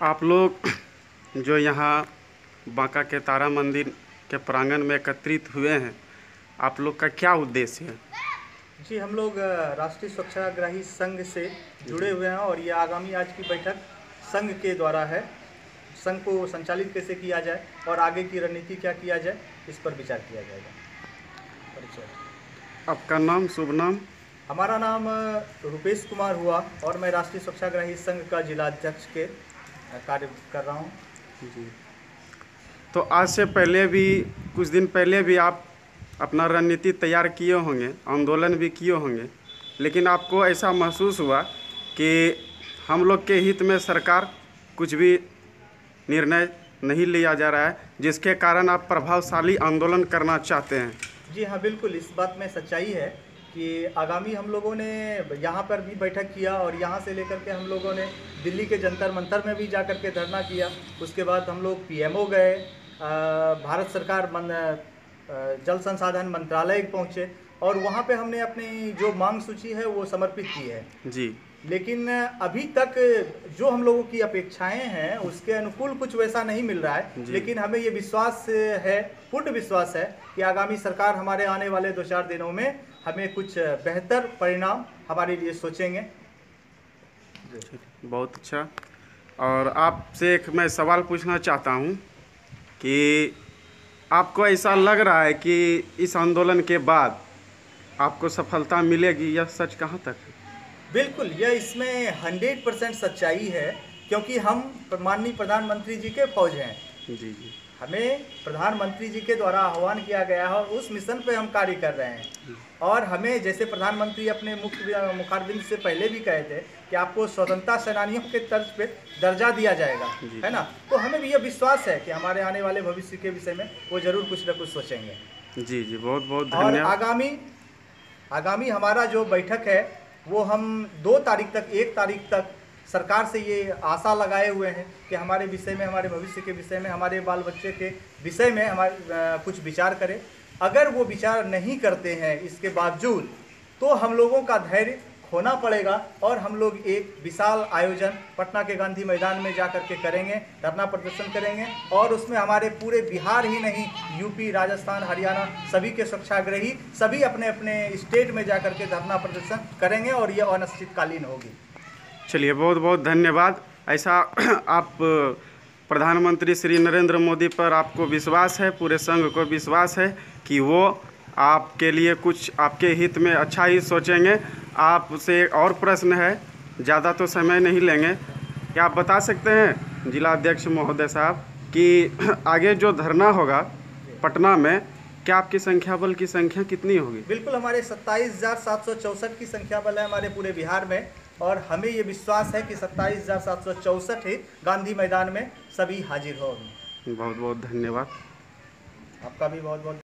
आप लोग जो यहाँ बांका के तारा मंदिर के प्रांगण में एकत्रित हुए हैं आप लोग का क्या उद्देश्य है? जी हम लोग राष्ट्रीय स्वच्छाग्रही संघ से जुड़े हुए हैं और ये आगामी आज की बैठक संघ के द्वारा है। संघ को संचालित कैसे किया जाए और आगे की रणनीति क्या किया जाए इस पर विचार किया जाएगा। आपका नाम शुभ नाम? हमारा नाम रुपेश कुमार हुआ और मैं राष्ट्रीय स्वच्छाग्रही संघ का जिला अध्यक्ष के कार्य कर रहा हूँ। जी। तो आज से पहले भी कुछ दिन पहले भी आप अपना रणनीति तैयार किए होंगे आंदोलन भी किए होंगे लेकिन आपको ऐसा महसूस हुआ कि हम लोग के हित में सरकार कुछ भी निर्णय नहीं लिया जा रहा है जिसके कारण आप प्रभावशाली आंदोलन करना चाहते हैं? जी हाँ बिल्कुल इस बात में सच्चाई है कि आगामी हम लोगों ने यहाँ पर भी बैठक किया और यहाँ से लेकर के हम लोगों ने दिल्ली के जंतर मंतर में भी जा कर के धरना किया। उसके बाद हम लोग पीएमओ गए भारत सरकार मन जल संसाधन मंत्रालय पहुँचे और वहाँ पे हमने अपनी जो मांग सूची है वो समर्पित की है। जी। लेकिन अभी तक जो हम लोगों की अपेक्षाएँ हैं उसके अनुकूल कुछ वैसा नहीं मिल रहा है। लेकिन हमें ये विश्वास है पूर्ण विश्वास है कि आगामी सरकार हमारे आने वाले दो चार दिनों में हमें कुछ बेहतर परिणाम हमारे लिए सोचेंगे। बहुत अच्छा। और आपसे एक मैं सवाल पूछना चाहता हूँ कि आपको ऐसा लग रहा है कि इस आंदोलन के बाद आपको सफलता मिलेगी यह सच कहाँ तक? है बिल्कुल यह इसमें हंड्रेड परसेंट सच्चाई है क्योंकि हम माननीय प्रधानमंत्री जी के फौज हैं। जी जी। हमें प्रधानमंत्री जी के द्वारा आह्वान किया गया है और उस मिशन पे हम कार्य कर रहे हैं। और हमें जैसे प्रधानमंत्री अपने मुख्य मुखारबिंद से पहले भी कहे थे कि आपको स्वतंत्रता सेनानियों के तर्ज पे दर्जा दिया जाएगा है ना? तो हमें भी यह विश्वास है कि हमारे आने वाले भविष्य के विषय में वो ज़रूर कुछ न कुछ सोचेंगे। जी जी बहुत बहुत और आगामी आगामी हमारा जो बैठक है वो हम दो तारीख तक एक तारीख तक सरकार से ये आशा लगाए हुए हैं कि हमारे विषय में, हमारे भविष्य के विषय में, हमारे बाल बच्चे के विषय में हमारे कुछ विचार करें। अगर वो विचार नहीं करते हैं इसके बावजूद तो हम लोगों का धैर्य खोना पड़ेगा और हम लोग एक विशाल आयोजन पटना के गांधी मैदान में जा कर के करेंगे, धरना प्रदर्शन करेंगे और उसमें हमारे पूरे बिहार ही नहीं, यूपी, राजस्थान, हरियाणा सभी के स्वच्छाग्रही सभी अपने अपने स्टेट में जा कर के धरना प्रदर्शन करेंगे और ये अनिश्चितकालीन होगी। चलिए, बहुत बहुत धन्यवाद। ऐसा आप, प्रधानमंत्री श्री नरेंद्र मोदी पर आपको विश्वास है, पूरे संघ को विश्वास है कि वो आपके लिए कुछ, आपके हित में अच्छा ही सोचेंगे। आपसे और प्रश्न है, ज़्यादा तो समय नहीं लेंगे। क्या आप बता सकते हैं, जिला अध्यक्ष महोदय साहब, कि आगे जो धरना होगा, पटना में क्या आपकी संख्या बल की संख्या कितनी होगी? बिल्कुल हमारे सत्ताईस हज़ार सात सौ चौसठ की संख्या बल है हमारे पूरे बिहार में। और हमें ये विश्वास है कि सत्ताईस हज़ार सात सौ चौसठ ही गांधी मैदान में सभी हाजिर होंगे। बहुत बहुत धन्यवाद। आपका भी बहुत बहुत